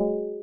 you